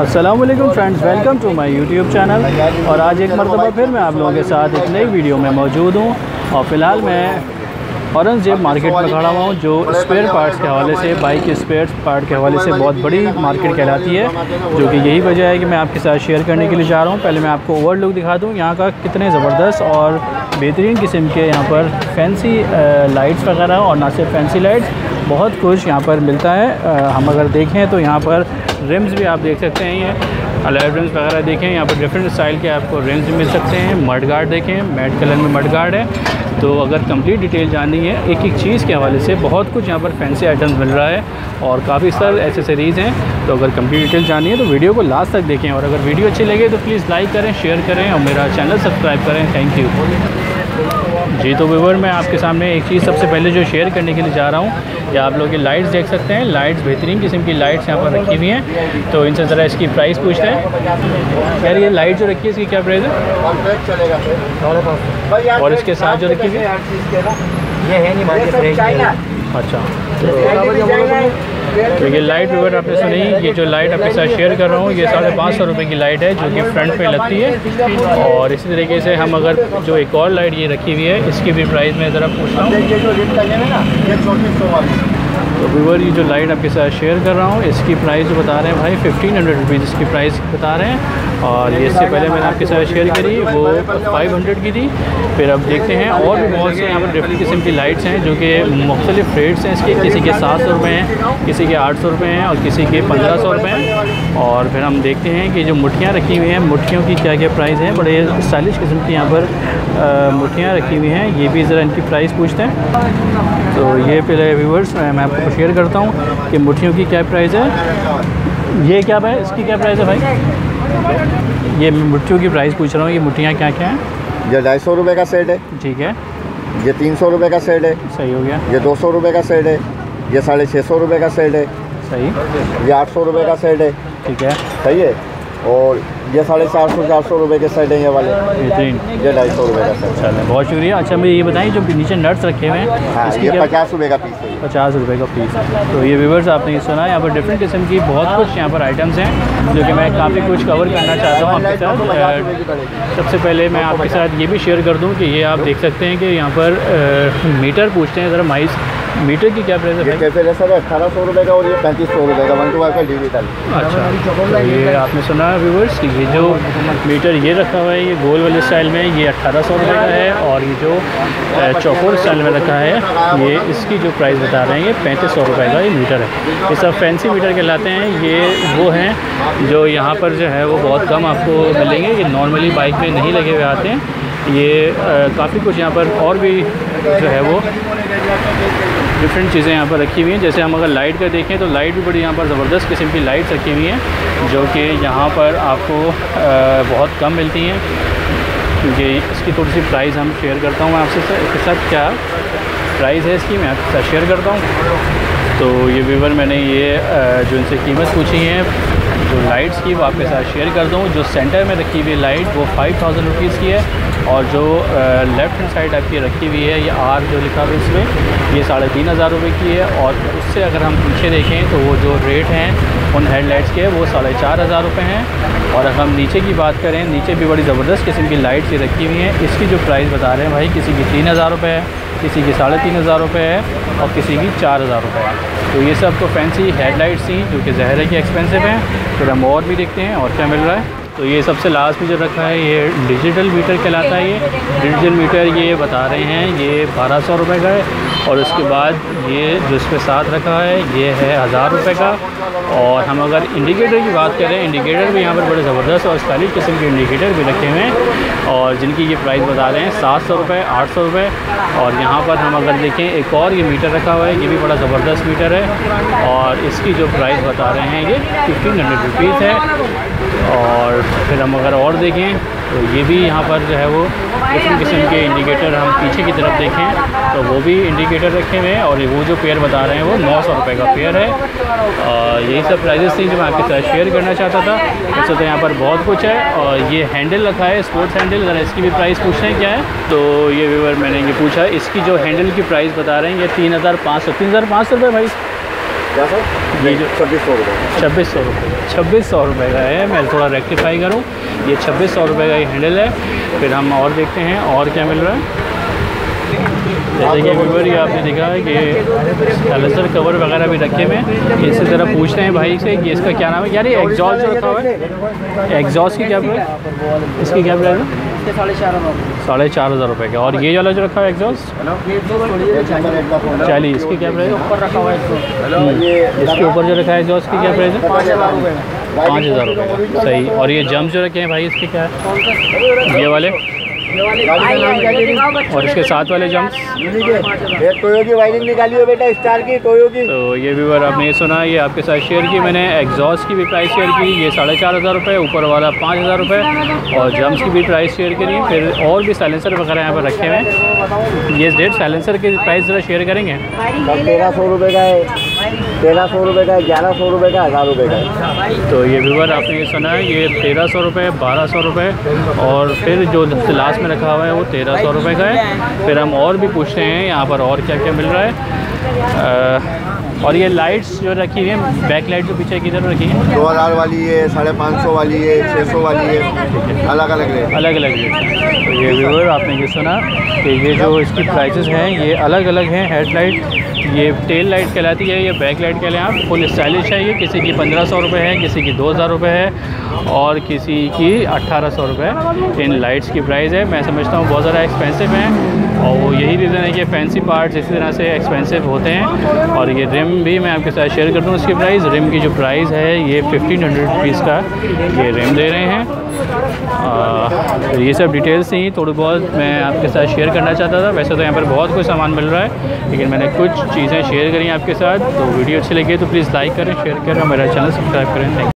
Aslam friends welcome to my YouTube channel और आज एक मरतबा फिर मैं आप लोगों के साथ एक नई वीडियो में मौजूद हूँ। और फ़िलहाल मैं औरंगज़ेब मार्केट में खड़ा हुआ हूँ, जो स्पेयर पार्ट्स के हवाले से बाइक के स्पेयर पार्ट के हवाले से बहुत बड़ी मार्केट कहलाती है, जो कि यही वजह है कि मैं आपके साथ शेयर करने के लिए जा रहा हूँ। पहले मैं आपको ओवर लुक दिखा दूँ। यहाँ का कितने ज़बरदस्त और बेहतरीन किस्म के यहाँ पर फैंसी लाइट्स वगैरह और ना सिर्फ़ फैंसी लाइट्स बहुत कुछ यहाँ पर मिलता है। हम अगर देखें तो यहाँ पर रिम्स भी आप देख सकते हैं। ये अलग रिम्स वगैरह देखें, यहाँ पर डिफरेंट स्टाइल के आपको रिम्स मिल सकते हैं। मड गार्ड देखें मैट कलर में मड गार्ड है। तो अगर कंप्लीट डिटेल जाननी है, एक एक चीज़ के हवाले से बहुत कुछ यहाँ पर फैंसी आइटम्स मिल रहा है और काफ़ी सारे एसेसरीज़ हैं। तो अगर कंप्लीट डिटेल जाननी है तो वीडियो को लास्ट तक देखें और अगर वीडियो अच्छी लगे तो प्लीज़ लाइक करें शेयर करें और मेरा चैनल सब्सक्राइब करें। थैंक यू जी तो व्यूवर मैं आपके सामने एक चीज़ सबसे पहले जो शेयर करने के लिए जा रहा हूँ या आप लोग ये लाइट्स देख सकते हैं। लाइट्स बेहतरीन किस्म की लाइट्स यहाँ पर रखी हुई हैं। तो इनसे ज़रा इसकी प्राइस पूछते हैं। यार ये लाइट जो रखी है इसकी क्या प्राइस है? और इसके साथ जो रखी हुई? है ये है। नहीं अच्छा। तो ये लाइट वगैरह आपने सुनी, ये जो लाइट आपके साथ शेयर कर रहा हूँ, ये साढ़े पाँच सौ रुपये की लाइट है, जो कि फ्रंट पे लगती है। और इसी तरीके से हम अगर जो एक और लाइट ये रखी हुई है, इसकी भी प्राइस में ज़रा पूछ रहा हूँ। तो व्यूवर ये जो लाइट आपके साथ शेयर कर रहा हूँ, इसकी प्राइस बता रहे हैं भाई फिफ्टीन हंड्रेड रुपीज़ इसकी प्राइस बता रहे हैं। और इससे पहले मैंने आपके साथ शेयर करी, वो फाइव हंड्रेड की थी। फिर अब देखते हैं, और भी बहुत से यहाँ पर डिफरेंट किस्म की लाइट्स हैं, जो कि मुख्तलिफ़ रेट्स हैं इसके। किसी के सात सौ रुपये हैं, किसी के आठ सौ रुपये हैं, और किसी के पंद्रह सौ रुपये हैं। और फिर हम देखते हैं कि जो मुठियाँ रखी हुई हैं मुठियों की क्या क्या प्राइस हैं। बड़े स्टाइलिश किस्म की यहाँ पर मुठियाँ रखी हुई हैं। ये भी ज़रा इनकी प्राइस पूछते हैं। तो ये पहले व्यूवर्स मैं आपको शेयर करता हूँ कि मुठियों की क्या प्राइस है। ये क्या है इसकी क्या प्राइस है भाई? ये मुठियों की प्राइस पूछ रहा हूँ ये मुठियाँ क्या क्या हैं? ये ढाई सौ रुपये का सेट है। ठीक है। ये तीन सौ रुपये का सेट है। सही हो गया। ये दो सौ रुपये का सेट है। ये साढ़े छः सौ रुपये का सेट है। सही। ये आठ सौ रुपये का सेट है। ठीक है। सही है? और ये साढ़े चार सौ चार सौ रुपये के सेट हैं ये वाले। बेहतरीन। ये ढाई सौ रुपये का सेट चलो बहुत शुक्रिया। अच्छा मुझे ये बताइए जो नीचे नट्स रखे हुए हैं हाँ ये पचास रुपये का पीस है। पचास रुपये का पीस तो ये व्यूवर्स आपने ये सुना यहाँ पर डिफरेंट किस्म की बहुत कुछ यहाँ पर आइटम्स हैं जो कि मैं काफ़ी कुछ कवर करना चाहता हूँ आपके साथ। सबसे पहले मैं आपके साथ ये भी शेयर कर दूँ कि ये आप देख सकते हैं कि यहाँ पर मीटर पूछते हैं ज़रा माइस मीटर की क्या प्राइस है ये कैसे है सर अठारह सौ रुपये का और ये पैंतीस सौ रुपये का वन टू फाइव का डिजिटल अच्छा तो ये आपने सुना है व्यूवर्स कि ये जो मीटर ये रखा हुआ है ये गोल वाले स्टाइल में ये अट्ठारह सौ रुपये का है और ये जो चौकोर स्टाइल में रखा है ये इसकी जो प्राइस बता रहे हैं ये पैंतीस सौ रुपये का ये मीटर है। ये सब फैंसी मीटर कहलाते हैं ये वो हैं जो यहाँ पर जो है वो बहुत कम आपको मिलेंगे ये नॉर्मली बाइक में नहीं लगे हुए आते हैं। ये काफ़ी कुछ यहाँ पर और भी जो है वो डिफरेंट चीज़ें यहाँ पर रखी हुई हैं। जैसे हम अगर लाइट का देखें तो लाइट भी बड़ी यहाँ पर ज़बरदस्त किस्म की लाइट रखी हुई हैं, जो कि यहाँ पर आपको बहुत कम मिलती हैं। क्योंकि इसकी थोड़ी सी प्राइस हम शेयर करता हूँ आपसे इसके साथ क्या प्राइस है इसकी, मैं आपके साथ शेयर करता हूँ। तो ये वीवर मैंने ये जो इनसे कीमत पूछी है लाइट्स की वो आपके साथ शेयर कर दूँ। जो सेंटर में रखी हुई लाइट, वो फाइव थाउज़ेंड रुपीज़ की है और जो लेफ़्ट हैंड साइड आपकी रखी हुई है, ये आर जो लिखा हुआ है इसमें, ये साढ़े तीन हज़ार रुपये की है। और उससे अगर हम पीछे देखें तो वो जो रेट हैं उन हेडलाइट्स के, वो साढ़े चार हज़ार रुपये हैं। और अगर हम नीचे की बात करें, नीचे भी बड़ी ज़बरदस्त किस्म की लाइट्स ये रखी हुई हैं। इसकी जो प्राइस बता रहे हैं भाई, किसी की तीन हज़ार रुपये है, किसी की साढ़े तीन हज़ार रुपये है और किसी की चार हज़ार रुपये है। तो ये सब तो फैंसी हेडलाइट्स थी जो कि ज़हर कि एक्सपेंसिव हैं। फिर हम और भी देखते हैं, और क्या मिल रहा है। तो ये सबसे लास्ट में जो रखा है, ये डिजिटल मीटर कहलाता है ये। डिजिटल मीटर ये बता रहे हैं, ये बारह सौ रुपये का है। और उसके बाद ये जो इसके साथ रखा है, ये है हज़ार रुपये का। और हम अगर इंडिकेटर की बात करें इंडिकेटर भी यहाँ पर बड़े ज़बरदस्त और स्टाइलिश किस्म के इंडिकेटर भी रखे हुए हैं। और जिनकी ये प्राइस बता रहे हैं, सात सौ रुपये आठ सौ रुपये और यहाँ पर हम अगर देखें, एक और ये मीटर रखा हुआ है, ये भी बड़ा ज़बरदस्त मीटर है। और इसकी जो प्राइस बता रहे हैं, ये फिफ्टीन हंड्रेड रुपीज़ है। और फिर हम अगर और देखें तो ये भी यहाँ पर जो है वो डिफरेंट किस्म के इंडिकेटर हम पीछे की तरफ़ देखें तो वो भी इंडिकेटर रखे हुए हैं और वो जो पेयर बता रहे हैं वो नौ सौ रुपये का पेयर है। और यही सब प्राइजेस थी जो मैं आपके साथ शेयर करना चाहता था। वैसे तो यहाँ पर बहुत कुछ है और ये हैंडल रखा है स्पोर्ट्स हैंडल अगर इसकी भी प्राइस पूछ रहे हैं क्या है तो ये व्यूवर मैंने ये पूछा, इसकी जो हैंडल की प्राइस बता रहे हैं, ये तीन हज़ार पाँच सौ, तीन हज़ार पाँच सौ रुपये भाई। ये जो। छब्बीस सौ रुपये छब्बीस सौ रुपये छब्बीस सौ रुपये का है। मैं थोड़ा रेक्टिफाई करूँ। ये छब्बीस सौ रुपये का ये हैंडल है। फिर हम और देखते हैं। और क्या मिल रहा है? जैसे कि व्यूवर ये आपने देखा है कि सलेसर कवर वगैरह भी रखे हुए हैं। इससे ज़रा पूछ रहे हैं भाई से कि इसका क्या नाम है? यार ये एग्जॉस्ट रखा हुआ है। एग्जॉस्ट की क्या इसकी क्या प्राइस है? इसके साढ़े चार हज़ार। साढ़े चार हज़ार रुपये का। और ये वाला जो रखा है एग्जॉस्ट? चालीस चालीस। इसकी क्या प्राइस ऊपर रखा हुआ है इसके। ऊपर जो रखा है एग्जॉस्ट की क्या प्राइस है? पाँच हज़ार रुपये पाँच हज़ार रुपये का। सही। और ये जम्प जो रखे हैं भाई इसके क्या है? ये वाले? और इसके साथ वाले जम्प एक टोयो की वायरिंग निकाली हो बेटा स्टार की टोयो की तो ये व्यूवर आपने ये सुना ये आपके साथ शेयर की मैंने एग्जॉस्ट की भी प्राइस शेयर की ये साढ़े चार हज़ार रुपये ऊपर वाला पाँच हज़ार रुपये और जम्प्स की भी प्राइस शेयर करी फिर और भी साइलेंसर वगैरह यहाँ पर रखे हुए हैं। ये डेढ़ साइलेंसर की प्राइस ज़रा शेयर करेंगे। तेरह सौ रुपये का है। तेरह सौ रुपये का है ग्यारह सौ रुपये का हज़ार रुपये का तो ये व्यूवर आपने ये सुना है ये तेरह सौ रुपये बारह सौ रुपये और फिर जो लास्ट में रखा हुआ है वो तेरह सौ रुपये का है। फिर हम और भी पूछते हैं यहाँ पर और क्या क्या मिल रहा है। अ, और ये लाइट्स जो रखी हुई हैं बैक लाइट जो पीछे किधर रखी है? दो हज़ार वाली है साढ़े पाँच सौ वाली है छः सौ वाली है अलग अलग रेट अलग अलग रेट तो ये व्यूवर आपने ये सुना कि ये जो इसकी प्राइसेस हैं ये अलग अलग हैं हेडलाइट ये टेल लाइट कहलाती है, ये बैक लाइट कहलाएँ आप। फुल स्टाइलिश है ये, किसी की पंद्रह सौ रुपये है, किसी की दो हज़ार रुपये है और किसी की अट्ठारह सौ रुपये इन लाइट्स की प्राइस है, मैं समझता हूँ, बहुत ज़्यादा एक्सपेंसिव हैं। और वो यही रीज़न है कि फैंसी पार्ट्स इसी तरह से एक्सपेंसिव होते हैं। और ये रिम भी मैं आपके साथ शेयर कर दूँ उसकी प्राइस रिम की जो प्राइस है ये फिफ्टीन हंड्रेड रुपीज़ का ये रिम दे रहे हैं। आ, ये सब डिटेल्स थी थोड़ी बहुत मैं आपके साथ शेयर करना चाहता था। वैसे तो यहाँ पर बहुत कुछ सामान मिल रहा है लेकिन मैंने कुछ चीज़ें शेयर करी आपके साथ। तो वीडियो अच्छी लगी तो प्लीज़ लाइक करें शेयर करें मेरा चैनल सब्सक्राइब करें। थैंक